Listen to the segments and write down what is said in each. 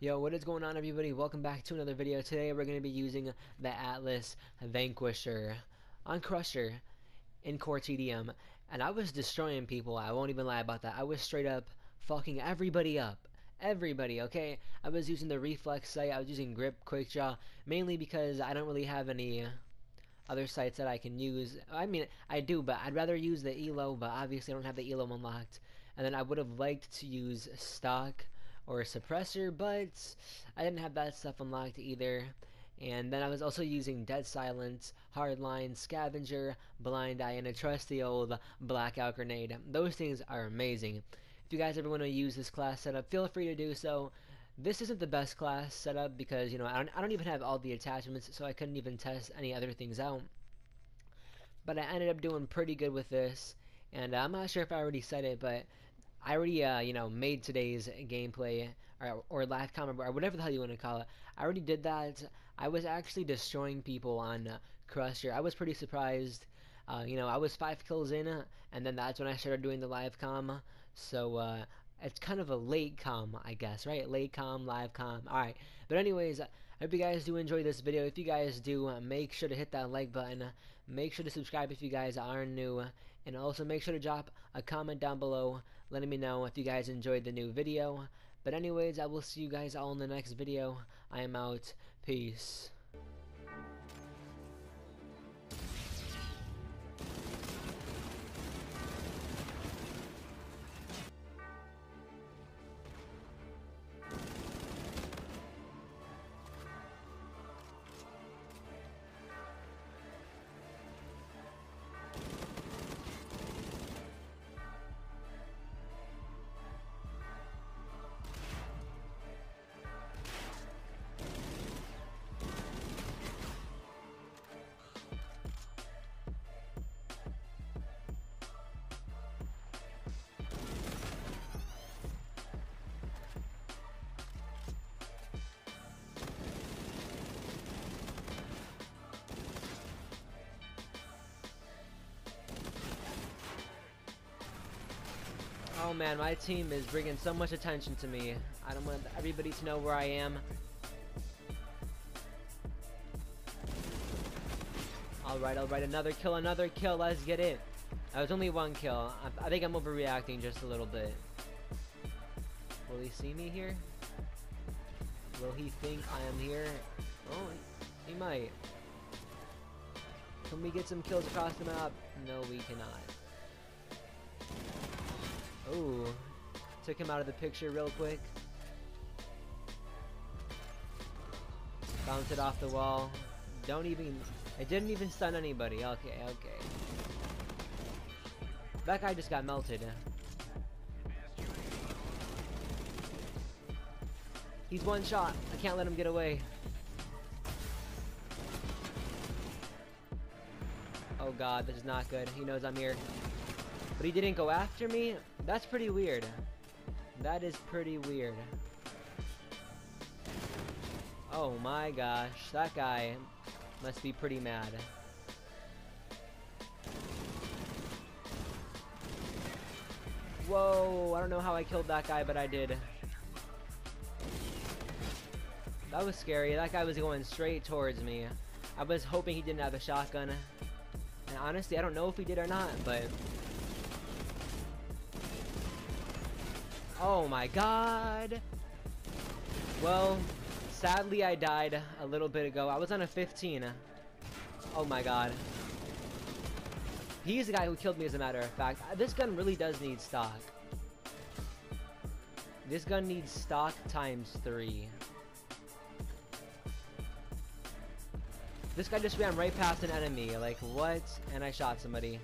Yo, what is going on everybody? Welcome back to another video. Today we're going to be using the Atlas Vanquisher on Crusher in Core TDM. And I was destroying people, I won't even lie about that. I was straight up fucking everybody up. Everybody, okay? I was using the reflex sight, I was using grip, quick draw, mainly because I don't really have any other sights that I can use. I mean, I do, but I'd rather use the ELO, but obviously I don't have the ELO unlocked. And then I would have liked to use stock or a suppressor, but I didn't have that stuff unlocked either. And then I was also using Dead Silence, Hardline, Scavenger, Blind Eye, and a trusty old Blackout Grenade. Those things are amazing. If you guys ever want to use this class setup, feel free to do so. This isn't the best class setup because, you know, I don't, I don't even have all the attachments, so I couldn't even test any other things out. But I ended up doing pretty good with this. And I'm not sure if I already said it, but I already, uh, you know, made today's gameplay, or, or live comment, or whatever the hell you want to call it. I already did that. I was actually destroying people on uh, Crusher. I was pretty surprised. Uh, you know, I was five kills in, and then that's when I started doing the live com. So, uh, it's kind of a late com, I guess, right? Late com, live com. Alright. But anyways, Hope you guys do enjoy this video. If you guys do, make sure to hit that like button. Make sure to subscribe if you guys are new. And also make sure to drop a comment down below letting me know if you guys enjoyed the new video. But anyways, I will see you guys all in the next video. I am out. Peace. Oh man, my team is bringing so much attention to me. I don't want everybody to know where I am. Alright, alright, another kill, another kill, let's get it. That was only one kill. I, I think I'm overreacting just a little bit. Will he see me here? Will he think I am here? Oh, he might. Can we get some kills across the map? No, we cannot. Took him out of the picture real quick. Bounced it off the wall. Don't even... It didn't even stun anybody. Okay, okay. That guy just got melted. He's one shot. I can't let him get away. Oh god, this is not good. He knows I'm here. But he didn't go after me? That's pretty weird. That is pretty weird. Oh my gosh, that guy must be pretty mad. Whoa, I don't know how I killed that guy, but I did. That was scary. That guy was going straight towards me. I was hoping he didn't have a shotgun. And honestly, I don't know if he did or not, but Oh my god! Well, sadly I died a little bit ago. I was on a 15. Oh my god. He's the guy who killed me as a matter of fact. Uh, this gun really does need stock. This gun needs stock times 3. This guy just ran right past an enemy. Like, what? And I shot somebody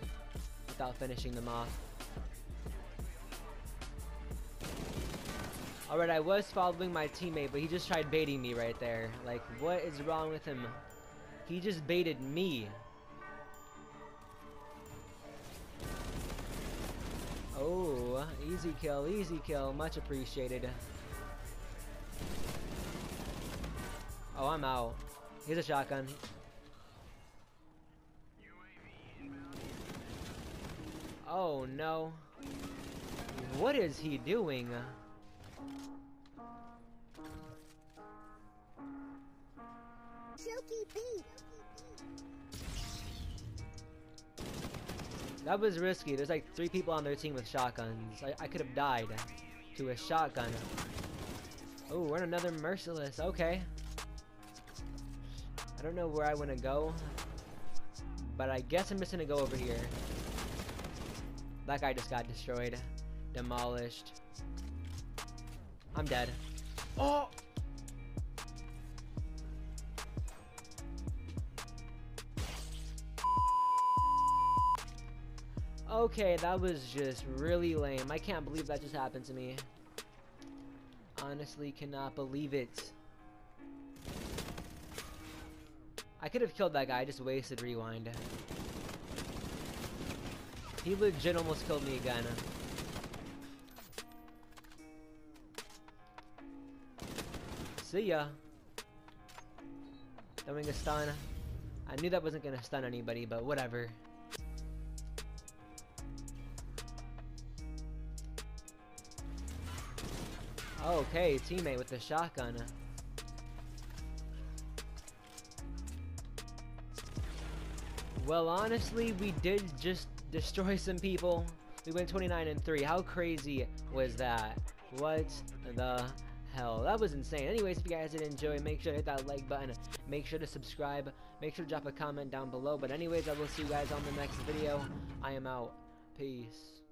without finishing them off. Alright, I was following my teammate, but he just tried baiting me right there. Like, what is wrong with him? He just baited me. Oh, easy kill, easy kill. Much appreciated. Oh, I'm out. Here's a shotgun. Oh, no. What is he doing? That was risky. There's like three people on their team with shotguns. I, I could have died to a shotgun. Oh, we're in another merciless. Okay. I don't know where I want to go. But I guess I'm just going to go over here. That guy just got destroyed. Demolished. I'm dead. Oh! Okay, that was just really lame. I can't believe that just happened to me. Honestly, cannot believe it. I could have killed that guy, I just wasted rewind. He legit almost killed me again. See ya. Throwing a stun. I knew that wasn't gonna stun anybody, but whatever. Okay, teammate with the shotgun. Well, honestly, we did just destroy some people. We went 29 and 3. How crazy was that? What the hell? That was insane. Anyways, if you guys did enjoy, make sure to hit that like button. Make sure to subscribe. Make sure to drop a comment down below. But anyways, I will see you guys on the next video. I am out. Peace.